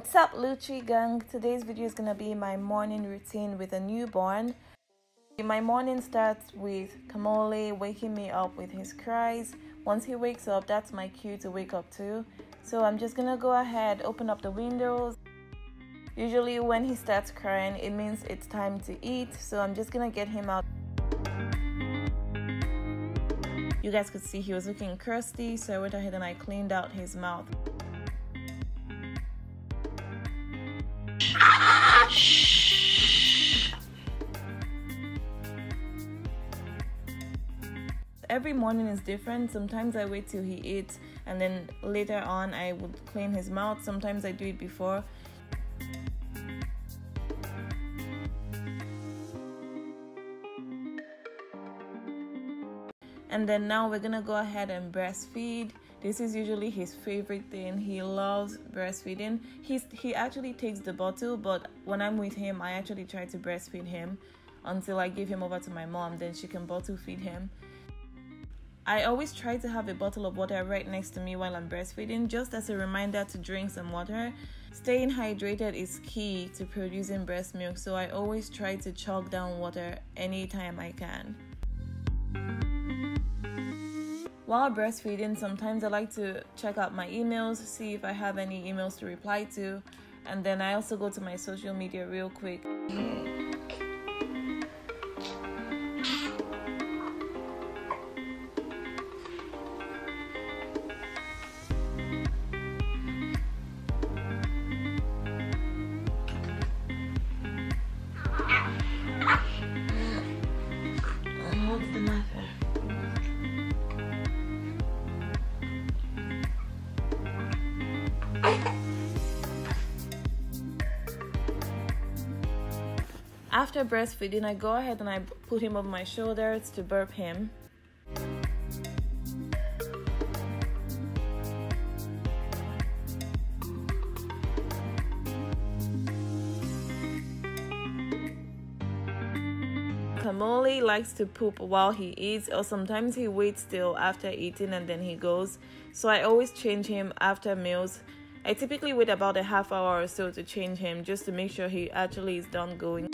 What's up Luchi gang? Today's video is gonna be my morning routine with a newborn. My morning starts with Kamole waking me up with his cries. Once he wakes up, that's my cue to wake up too. So I'm just gonna go ahead, open up the windows. Usually when he starts crying, it means it's time to eat. So I'm just gonna get him out. You guys could see he was looking crusty, so I went ahead and I cleaned out his mouth. Every morning is different. Sometimes I wait till he eats and then later on I would clean his mouth. Sometimes I do it before. And then now we're gonna go ahead and breastfeed. This is usually his favorite thing. He loves breastfeeding. He's he actually takes the bottle, but when I'm with him, I actually try to breastfeed him until I give him over to my mom. Then she can bottle feed him. I always try to have a bottle of water right next to me while I'm breastfeeding, just as a reminder to drink some water. Staying hydrated is key to producing breast milk, so I always try to chug down water anytime I can. While breastfeeding, sometimes I like to check out my emails, see if I have any emails to reply to, and then I also go to my social media real quick. After breastfeeding, I go ahead and I put him on my shoulders to burp him. Kamoli likes to poop while he eats, or sometimes he waits till after eating and then he goes. So I always change him after meals. I typically wait about a half hour or so to change him just to make sure he actually is done going.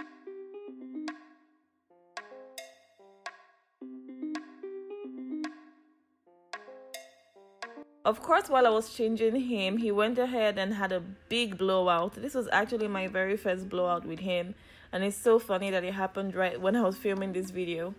Of course, while I was changing him, he went ahead and had a big blowout. This was actually my very first blowout with him, and it's so funny that it happened right when I was filming this video.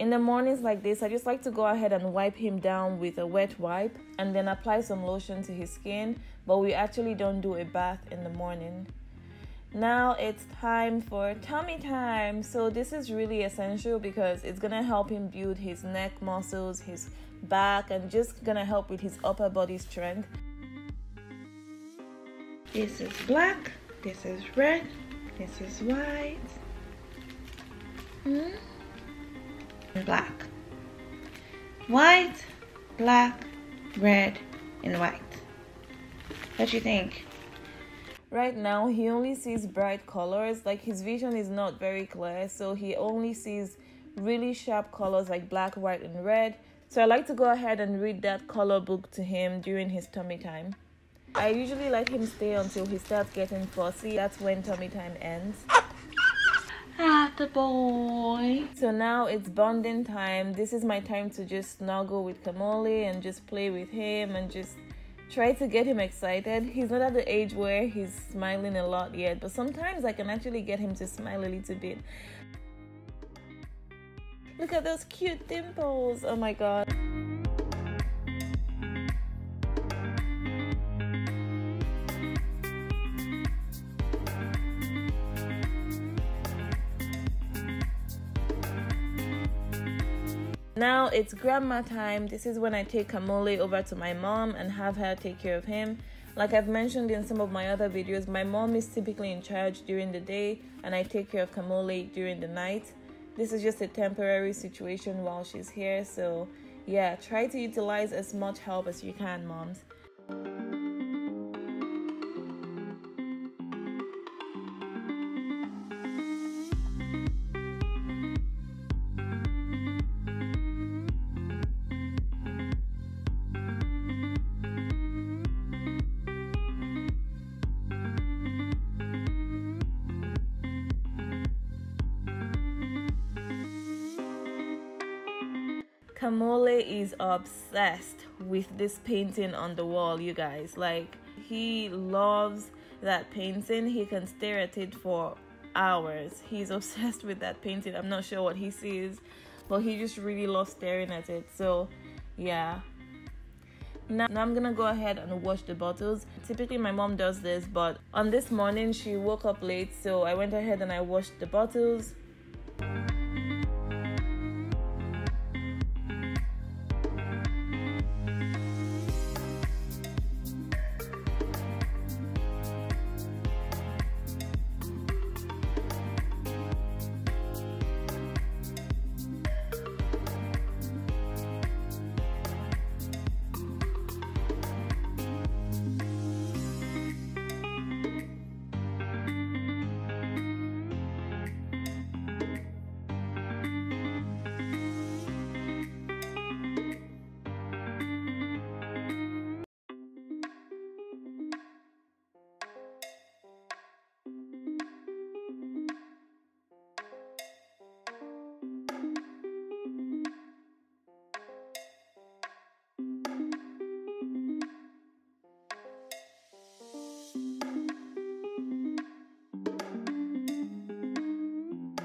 In the mornings like this, I just like to go ahead and wipe him down with a wet wipe and then apply some lotion to his skin, but we actually don't do a bath in the morning. Now it's time for tummy time. So this is really essential because it's to help him build his neck muscles, his back and just to help with his upper body strength. This is black, this is red, this is white. Hmm? Black. White, black, red, and white. What you think? Right now, he only sees bright colors. Like his vision is not very clear, so he only sees really sharp colors like black, white, and red. So I like to go ahead and read that color book to him during his tummy time. I usually let him stay until he starts getting fussy. That's when tummy time ends the boy. So now it's bonding time. This is my time to just snuggle with Kamole and just play with him and just try to get him excited. He's not at the age where he's smiling a lot yet, but sometimes I can actually get him to smile a little bit. Look at those cute dimples. Oh my god. Now it's grandma time. This is when I take Kamole over to my mom and have her take care of him. Like I've mentioned in some of my other videos, my mom is typically in charge during the day and I take care of Kamole during the night. This is just a temporary situation while she's here, so yeah, try to utilize as much help as you can, moms. Kamole is obsessed with this painting on the wall, you guys. Like, he loves that painting. He can stare at it for hours. He's obsessed with that painting. I'm not sure what he sees, but he just really loves staring at it. So, yeah. Now, now I'm gonna go ahead and wash the bottles. Typically, my mom does this, but on this morning, she woke up late, so I went ahead and I washed the bottles.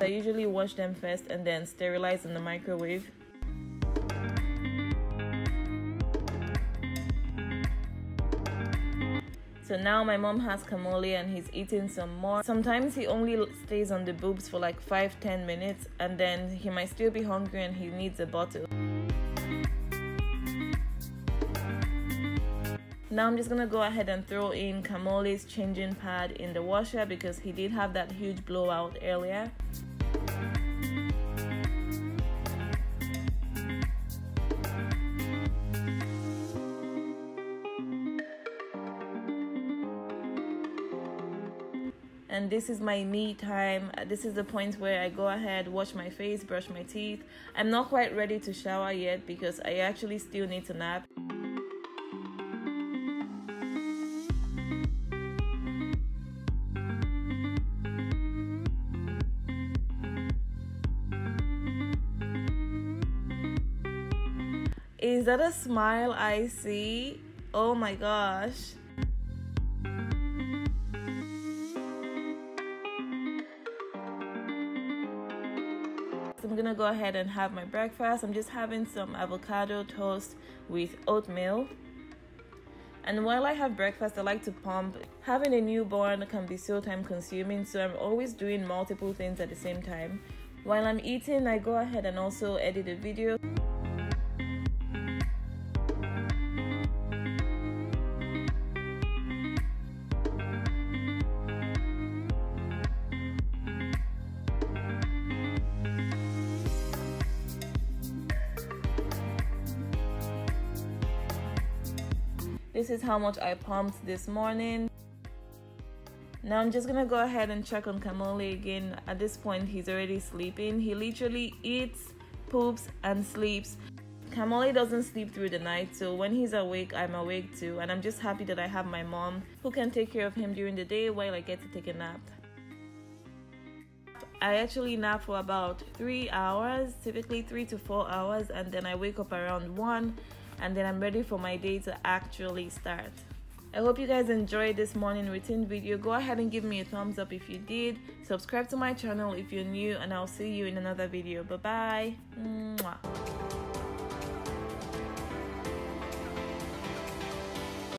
I usually wash them first and then sterilize in the microwave. So now my mom has Kamole and he's eating some more. Sometimes he only stays on the boobs for like 5-10 minutes and then he might still be hungry and he needs a bottle. Now I'm just gonna go ahead and throw in Kamole's changing pad in the washer because he did have that huge blowout earlier. And this is my me time. This is the point where I go ahead, wash my face, brush my teeth. I'm not quite ready to shower yet because I actually still need to nap. Is that a smile I see? Oh my gosh. Go ahead and have my breakfast. I'm just having some avocado toast with oatmeal. And while I have breakfast, I like to pump. Having a newborn can be so time consuming, so I'm always doing multiple things at the same time. While I'm eating, I go ahead and also edit a video. This is how much I pumped this morning. Now I'm just gonna go ahead and check on Kamole again. At this point, he's already sleeping. He literally eats, poops, and sleeps. Kamole doesn't sleep through the night, so when he's awake, I'm awake too. And I'm just happy that I have my mom who can take care of him during the day while I get to take a nap. I actually nap for about three hours, typically three to four hours, and then I wake up around one and then I'm ready for my day to actually start. I hope you guys enjoyed this morning routine video. Go ahead and give me a thumbs up if you did. Subscribe to my channel if you're new and I'll see you in another video. Bye bye.